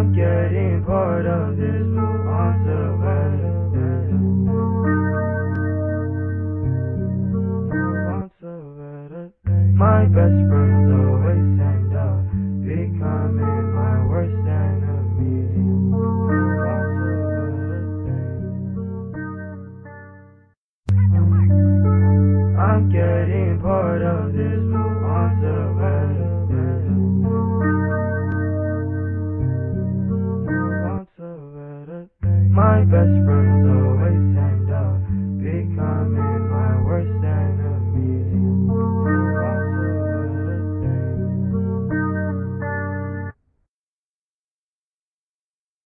I'm getting part of this move on Sylvester. My best friends always end up becoming my worst enemies. I'm getting part of this. best friends away.